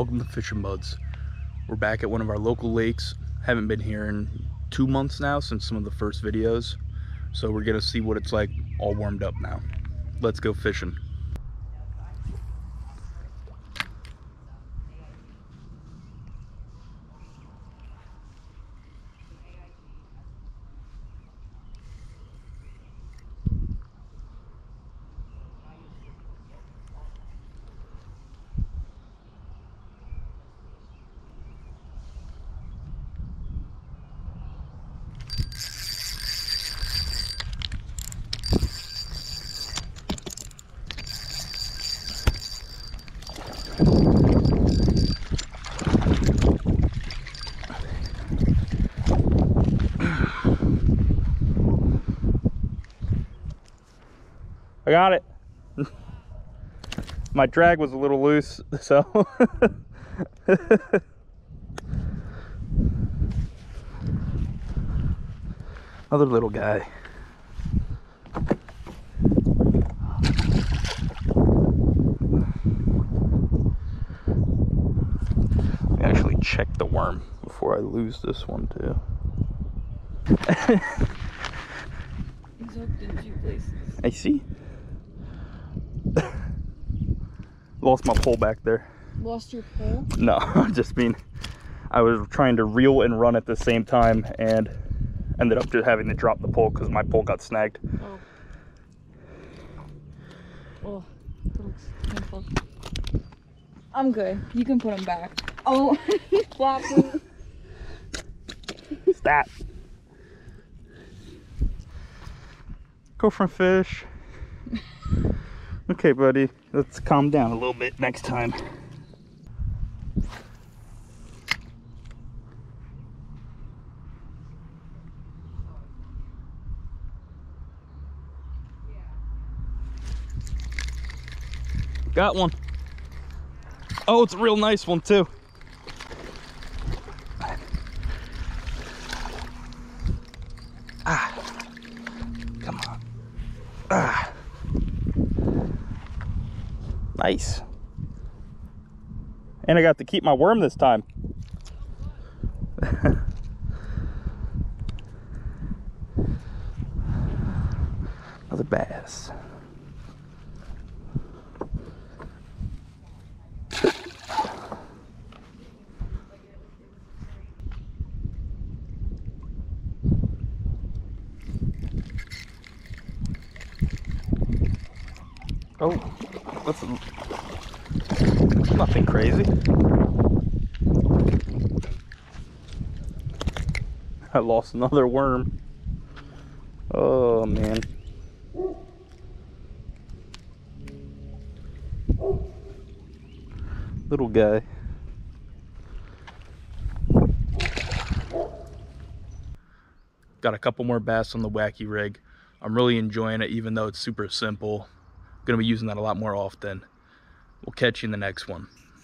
welcome to FishinBuds. We're back at one of our local lakes. Haven't been here in two months now since some of the first videos. So we're gonna see what it's like all warmed up now. Let's go fishing. I got it. My drag was a little loose, so. Another little guy. Check the worm before I lose this one too. He's hooked in two places. I see. Lost my pole back there. Lost your pole? No, I just mean I was trying to reel and run at the same time and ended up just having to drop the pole because my pole got snagged. Oh. Oh, that looks painful. I'm good. You can put him back. Oh, he's flopping. Stop. Go from fish. Okay, buddy. Let's calm down a little bit next time. Got one. Oh, it's a real nice one too. Ah. Nice. And I got to keep my worm this time. Another bass. Oh, that's nothing crazy. I lost another worm. Oh man. Little guy. Got a couple more bass on the wacky rig. I'm really enjoying it even though it's super simple. Gonna be using that a lot more often. We'll catch you in the next one.